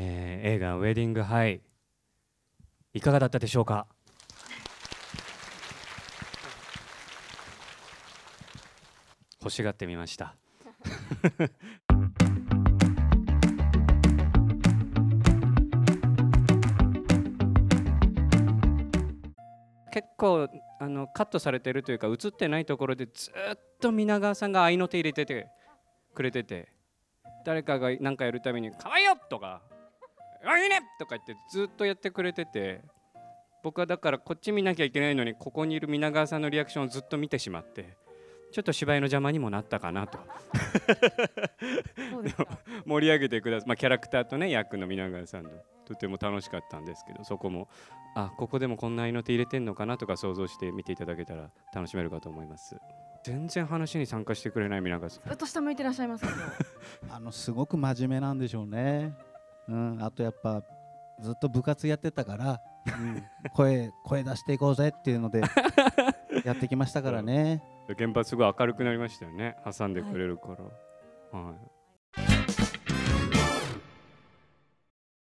えー映画「ウェディング・ハイ」いかがだったでしょうか？欲しがってみました 結構あのカットされてるというか映ってないところでずっと皆川さんが合いの手入れててくれてて誰かが何かやるたびに「かわいいよ!」とか「あいいね!」とか言ってずっとやってくれてて僕はだからこっち見なきゃいけないのにここにいる皆川さんのリアクションをずっと見てしまってちょっと芝居の邪魔にもなったかなと。盛り上げてください、まあ、キャラクターとね役の皆川さんのとても楽しかったんですけどそこもあここでもこんな合いの手入れてんのかなとか想像して見ていただけたら楽しめるかと思います。全然話に参加してくれない皆川さん。ずっと下向いてらっしゃいますけど。あのすごく真面目なんでしょうね。うん、あとやっぱずっと部活やってたから、うん、声声出していこうぜっていうので やってきましたからね。現場すごい明るくなりましたよね。挟んでくれるから、はい